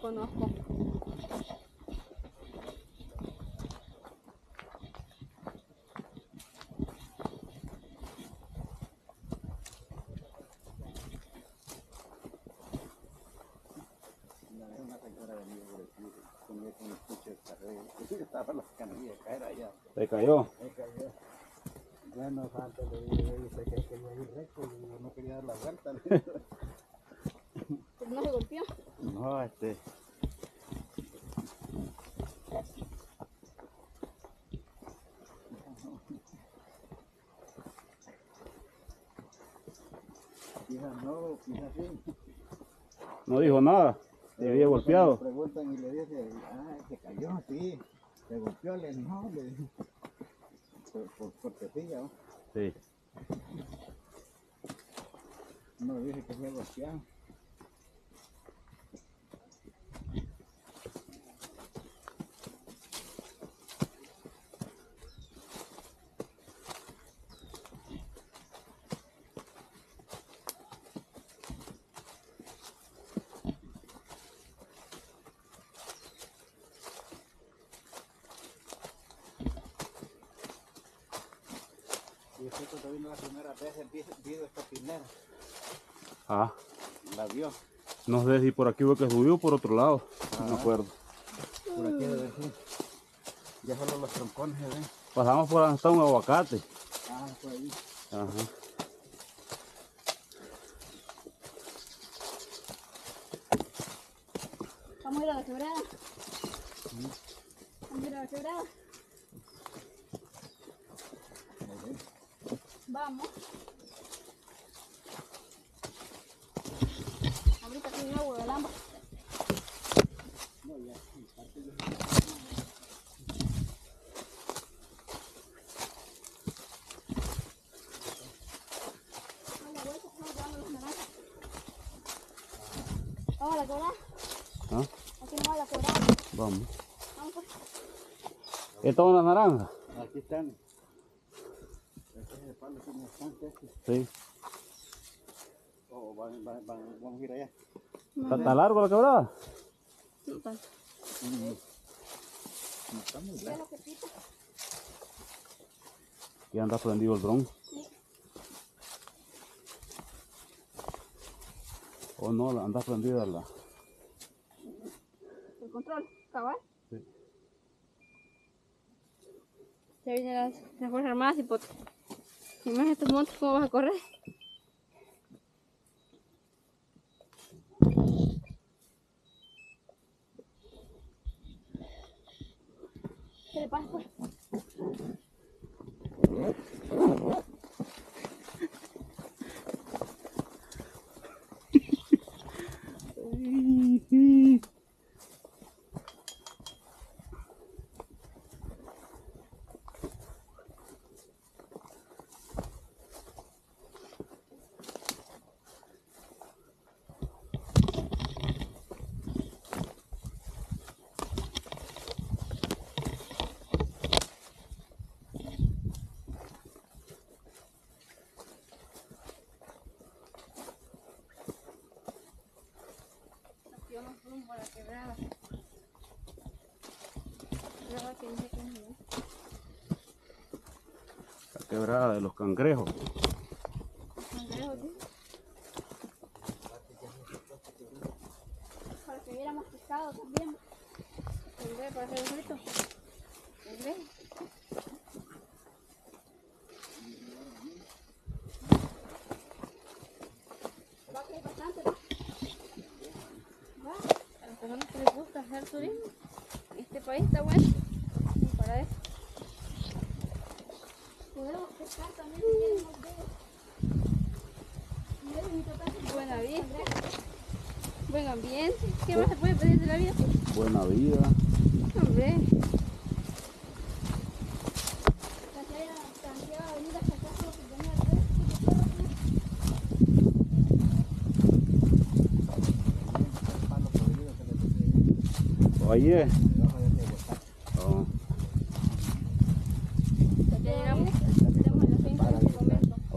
conozco. Una vez una señora venía por aquí, tenía con el pucho de carrera, estaba las canillas caer allá, Se cayó. me cayó. Bueno, antes le dije, dice que quería ir recto y yo no quería dar la vuelta. le digo. Pero no se golpeó. No, este. No, dijo nada. Se había golpeado. Me preguntan y le dije, ah, se cayó, sí. Se golpeó, le no, le dije. Por, por cortesía, ¿no? Sí. No le dije que fue golpeado. Usted cuando vino la primera vez, vi, vi esta pinera, Ah, la vio. no sé si por aquí fue que subió o por otro lado. No me Ah. acuerdo. Por aquí debe ser. Ya solo los troncones se ven. Pasamos por hasta un aguacate. Ah, fue ahí. Ajá. Vamos a ir a la quebrada. Vamos a ir a la quebrada. Vamos. Ahorita tiene agua llevando los naranjas. Vamos a la quebrada. ¿Ah? Aquí no va la quebrada. Vamos. Vamos pues. ¿Esta es una naranja? Aquí están. Este es el palo tiene bastante. Este. Sí. Oh, van, van, van, vamos a ir allá. ¿Está, está largo la quebrada? No tanto. No está muy ¿Qué es largo. lo que pita? Aquí anda prendido el dron. Oh no, la- anda prendida la. El control, cabal. Sí. Ya vienen las, las fuerzas armadas y pot. Y más estos montes, ¿cómo vas a correr? ¿Qué le pasa, rumbo a la quebrada. Quebrada que dice que es bien. La quebrada de los cangrejos. Cangrejos, ¿sí? Para que viéramos pescado también. Cangrejo para hacer el frito. Cangrejo. Va que hay bastante. Va. A las personas que turismo. Este país está bueno. Para eso. Podemos pescar también si Buena vida. Buen ambiente. ¿Qué más se puede pedir de la vida? Buena vida. Hombre. Oye. Oh.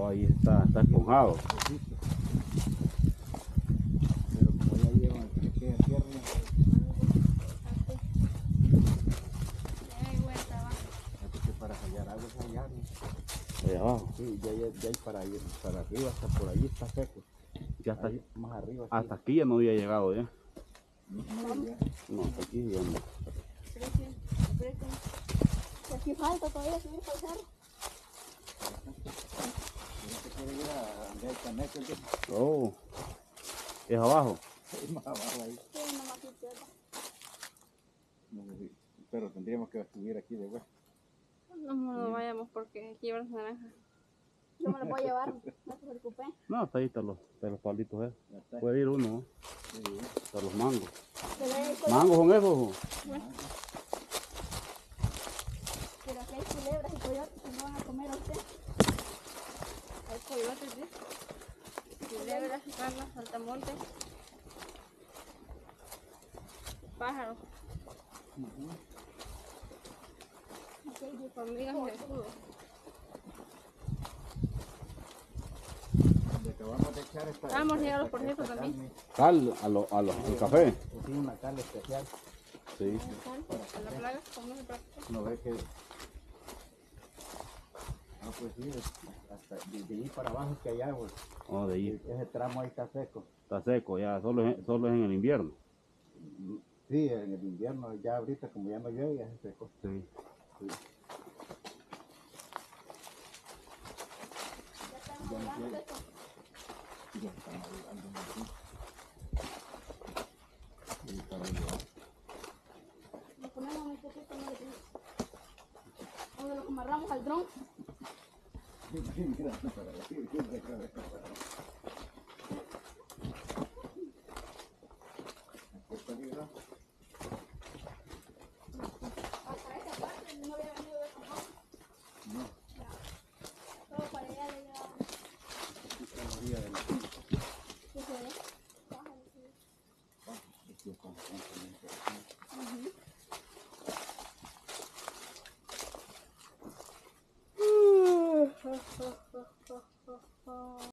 Ahí está, está esponjado. Pero como ya llevan que tierra. para hallar algo abajo. Sí, ya, ya hay para, allá, para arriba, hasta por ahí está seco. Ya hasta, más arriba. Hasta aquí ya no había llegado ya. No. No, hasta aquí ya no. Aquí falta todavía subir para el cerro. No Oh, es abajo. es más abajo ahí. Sí, nomás aquí. No Pero tendríamos que subir aquí de vuelta. No nos vayamos porque aquí llevan naranja. Yo me lo voy a llevar, no se preocupe. No, hasta ahí están los, los palitos está. Puede ir uno, ¿no? Sí. hasta los mangos. ¿Mangos son esos? pero aquí hay culebras y coyotes que no van a comer a usted. Hay coyotes, ¿sí? Culebras, ranas, saltamontes. Pájaros. Aquí hay hormigas de escudo. Acabamos de echar esta. Vamos a llegar a los esta también. Cal, a lo, a lo, el café. Sí, una cal especial. Sí. A la plaga, como se practica. No ve que. Ah, pues sí, hasta de, de ahí para abajo que allá, pues. Oh, de ahí. Ese tramo ahí está seco. Está seco ya, solo es, solo es en el invierno. Sí, en el invierno, ya ahorita como ya no llueve, ya se secó. Sí. Sí. Ya Ya está madurando mucho. Sí, para llevar. Lo ponemos poquito más de Donde lo amarramos al dron. Mira,